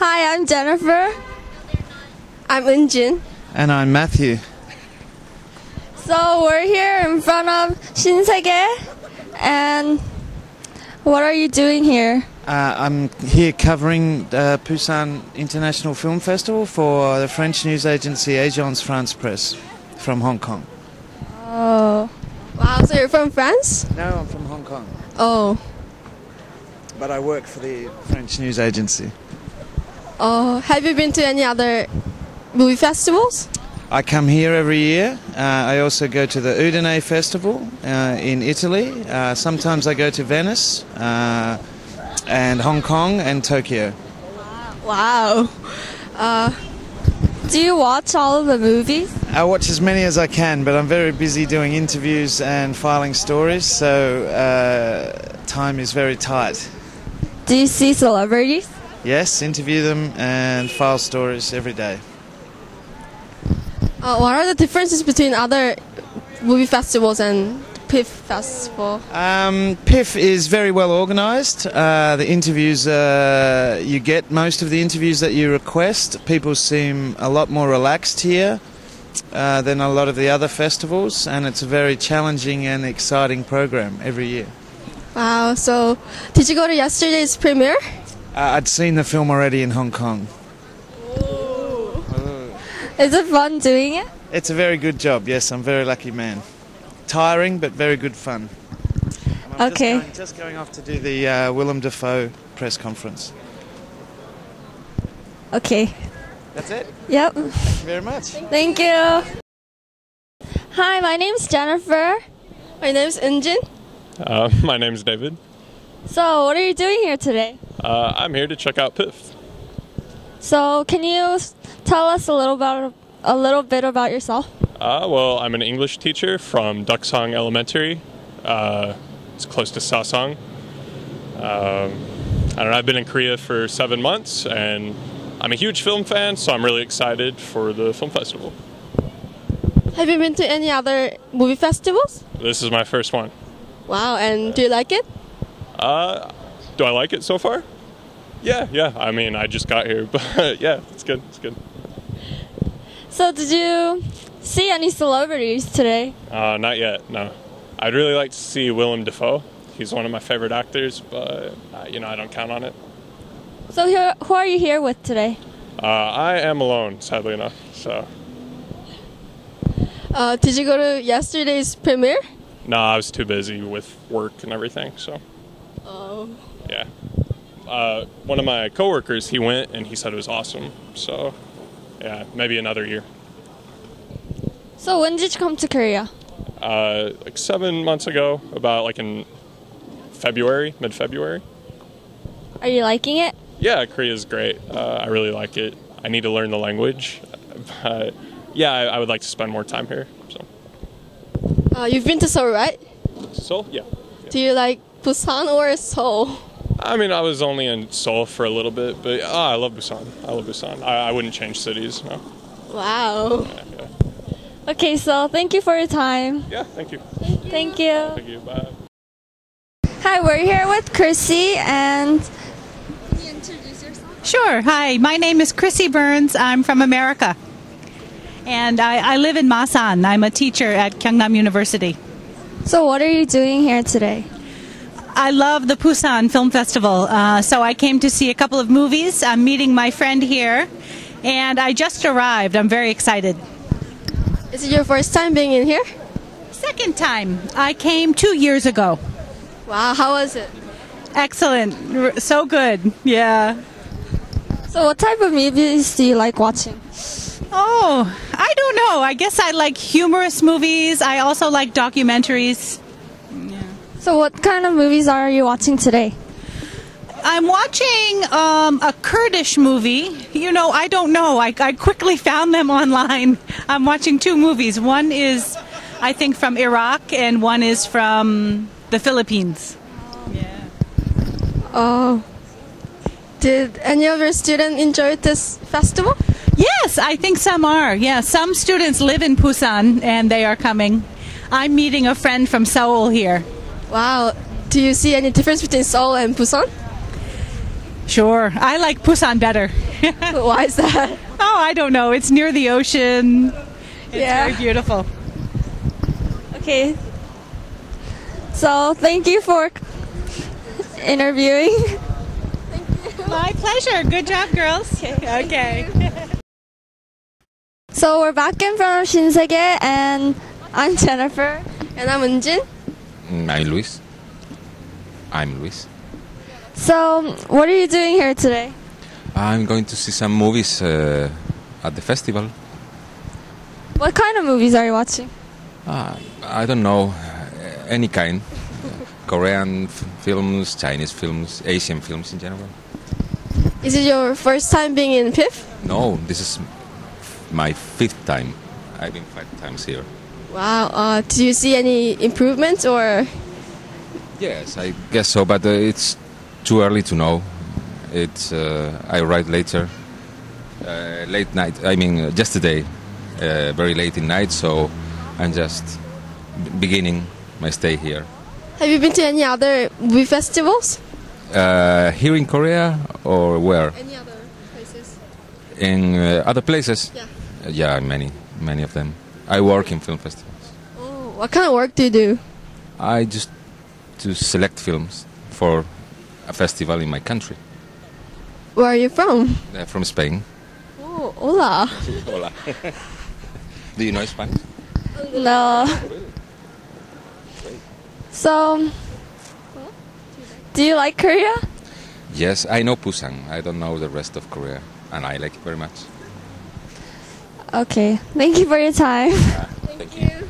Hi, I'm Jennifer. I'm EunJin. And I'm Matthew. So we're here in front of Shinsegae, and what are you doing here? Uh, I'm here covering uh, Busan International Film Festival for the French news agency Agence France Presse from Hong Kong. Oh, wow! So you're from France? No, I'm from Hong Kong, Oh, but I work for the French news agency. Oh. Have you been to any other movie festivals? I come here every year. Uh, I also go to the Udine Festival uh, in Italy. Uh, sometimes I go to Venice uh, and Hong Kong and Tokyo. Wow. Uh, do you watch all of the movies? I watch as many as I can, but I'm very busy doing interviews and filing stories, so uh, time is very tight. Do you see celebrities? Yes, interview them and file stories every day. Uh, what are the differences between other movie festivals and PIFF Festival? Um, PIFF is very well organised. Uh, the interviews, uh, you get most of the interviews that you request. People seem a lot more relaxed here uh, than a lot of the other festivals, and it's a very challenging and exciting program every year. Wow. So, did you go to yesterday's premiere? Uh, I'd seen the film already in Hong Kong. Is it fun doing it? It's a very good job, yes, I'm a very lucky man. Tiring, but very good fun. And I'm Okay. Just going, just going off to do the uh, Willem Dafoe press conference. Okay. That's it. Yep. Thank you very much. Thank you. Hi, my name's Jennifer. My name's EunJin. Uh, my name's David. So, what are you doing here today? Uh, I'm here to check out Piff. So, can you tell us a little about a little bit about yourself? Uh, well, I'm an English teacher from Duksong Elementary. Uh, it's close to Sasong. Um, I don't know. I've been in Korea for seven months, and I'm a huge film fan, so I'm really excited for the film festival. Have you been to any other movie festivals? This is my first one. Wow, and do you like it? Uh, do I like it so far? Yeah, yeah. I mean, I just got here, but yeah, it's good. It's good. So, did you see any celebrities today? Uh, not yet. No. I'd really like to see Willem Dafoe. He's one of my favorite actors, but uh, you know I don't count on it. So, who are you here with today? Uh, I am alone, sadly enough. So Uh, did you go to yesterday's premiere? no, I was too busy with work and everything. So Oh. yeah. Uh, one of my coworkers, he went and he said it was awesome. So yeah, maybe another year. So, when did you come to Korea? Uh, like seven months ago, about like in February, mid-February. Are you liking it? Yeah, Korea is great. Uh, I really like it. I need to learn the language, but yeah, I, I would like to spend more time here. So, Uh, you've been to Seoul, right? Seoul, yeah. Do you like Busan or Seoul? I mean, I was only in Seoul for a little bit, but oh, I love Busan. I love Busan. I, I wouldn't change cities. No. Wow. Yeah, yeah. Okay, so thank you for your time. yeah, thank you. Thank you. Thank you. Bye. Hi, we're here with Chrissy and Can you introduce yourself? Sure. Hi, my name is Chrissy Burns. I'm from America. And I, I live in Masan. I'm a teacher at Kyungnam University. so what are you doing here today? I love the Busan Film Festival. Uh, so I came to see a couple of movies. I'm meeting my friend here. And I just arrived. I'm very excited. Is it your first time being in here? Second time. I came two years ago. Wow, how was it? Excellent. R- So good. Yeah. So what type of movies do you like watching? Oh, I don't know. I guess I like humorous movies. I also like documentaries. So what kind of movies are you watching today? I'm watching um, a Kurdish movie. You know, I don't know. I, I quickly found them online. I'm watching two movies. One is, I think, from Iraq, and one is from the Philippines. Oh. Did any of your students enjoy this festival? Yes, I think some are. Yeah, some students live in Busan and they are coming. I'm meeting a friend from Seoul here. Wow. Do you see any difference between Seoul and Busan? Sure, I like Busan better. Why is that? Oh, I don't know. It's near the ocean. It's Yeah. very beautiful. Okay. So thank you for interviewing. Thank you. My pleasure. Good job, girls. Okay. So we're back in of Shinsegae and I'm Jennifer. And I'm EunJin. Mm, I'm Luis. I'm Luis. So what are you doing here today? I'm going to see some movies uh, at the festival. What kind of movies are you watching? Uh, I don't know, uh, any kind. Korean films, Chinese films, Asian films in general. Is it your first time being in PIFF? No, this is my fifth time. I've been five times here. Wow. Uh, do you see any improvements or? Yes, I guess so, but uh, it's too early to know. It's uh, I arrived later, uh, late night. I mean, uh, yesterday, uh, very late in night. So I'm just beginning my stay here. Have you been to any other movie festivals? Uh, here in Korea or where? Any other places? In uh, other places? Yeah. Yeah, many, many of them. I work in film festivals. Oh, what kind of work do you do? I just to select films for a festival in my country. Where are you from? Uh, from Spain. Oh, hola. Hola. Do you know Spanish? No. So, do you like Korea? Yes, I know Busan. I don't know the rest of Korea, and I like it very much. Okay, thank you for your time. Thank you.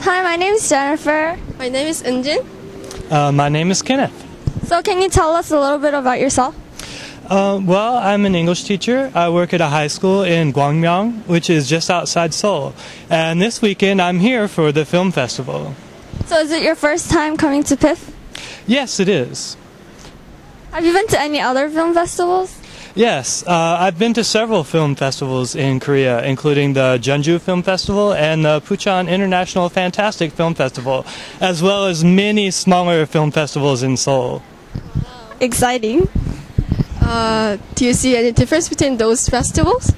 Hi, my name is Jennifer. My name is EunJin. Uh, my name is Kenneth. So, can you tell us a little bit about yourself? Uh, well, I'm an English teacher. I work at a high school in Gwangmyeong, which is just outside Seoul. And this weekend, I'm here for the film festival. So, is it your first time coming to PIFF? Yes, it is. Have you been to any other film festivals? Yes, uh, I've been to several film festivals in Korea, including the Jeonju Film Festival and the Pucheon International Fantastic Film Festival, as well as many smaller film festivals in Seoul. Exciting. Uh, do you see any difference between those festivals?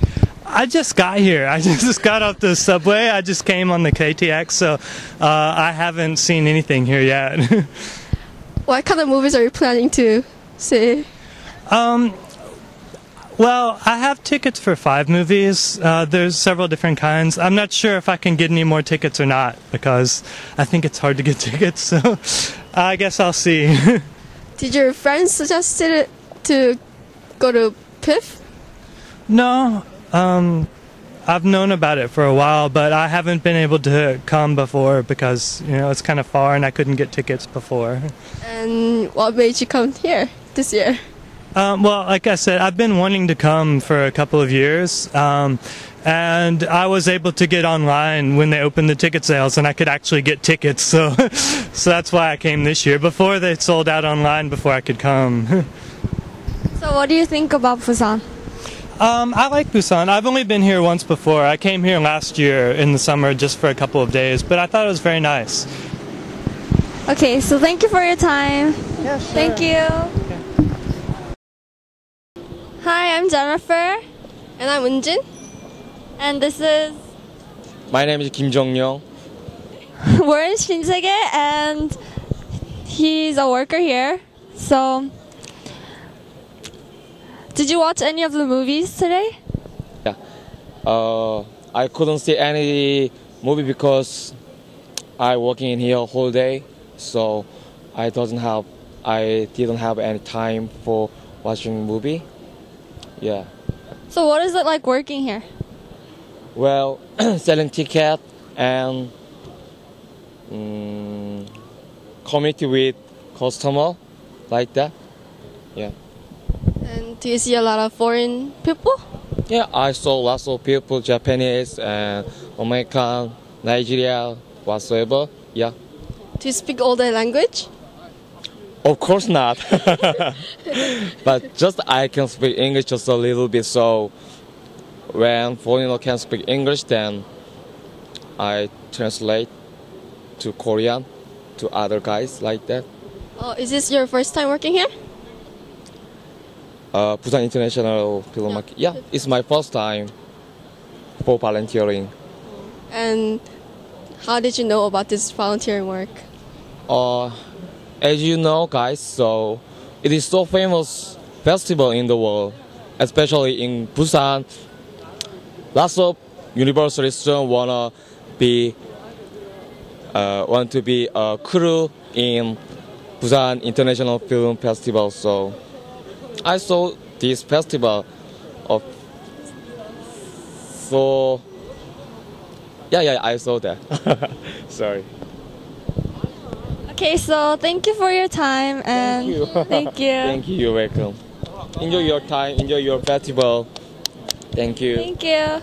I just got here. I just got off the subway. I just came on the KTX, so uh, I haven't seen anything here yet. What kind of movies are you planning to see? um, well, I have tickets for five movies. Uh, there's several different kinds. I'm not sure if I can get any more tickets or not because I think it's hard to get tickets. So I guess I'll see. Did your friends suggest it to go to PIFF? no, um, I've known about it for a while, but I haven't been able to come before because you know it's kind of far and I couldn't get tickets before. And what made you come here this year? Um, well, like I said, I've been wanting to come for a couple of years, um, and I was able to get online when they opened the ticket sales, and I could actually get tickets. So, so that's why I came this year. Before they sold out online, before I could come. So, what do you think about Busan? um, I like Busan. I've only been here once before. I came here last year in the summer just for a couple of days, but I thought it was very nice. Okay, so thank you for your time. Yeah, Thank you. I'm Jennifer. And I'm EunJin. And this is. My name is Kim Jong Young. We're in Shinsegae and he's a worker here. So. Did you watch any of the movies today? Uh, I couldn't see any movie because I working in here whole day, so I doesn't have I didn't have any time for watching movie. Yeah. So, what is it like working here? Well, selling ticket and um, communicate with customer like that. Yeah. And do you see a lot of foreign people? Yeah, I saw lots of people, Japanese and American, Nigeria, whatsoever. Yeah. Do you speak all the language? Of course not. but just I can speak English just a little bit. So when foreigner can speak English, then I translate to Korean to other guys like that. Oh, is this your first time working here? uh, Busan International Film Market. Yeah, it's my first time for volunteering. And how did you know about this volunteering work? Uh, as you know, guys, so it is so famous festival in the world, especially in Busan. Lots of university students wanna be uh, want to be a crew in Busan International Film Festival. So I saw this festival of so yeah yeah I saw that. Sorry. Okay, so thank you for your time and you. thank you. Thank you. You're welcome. Enjoy your time. Enjoy your festival. Thank you. Thank you.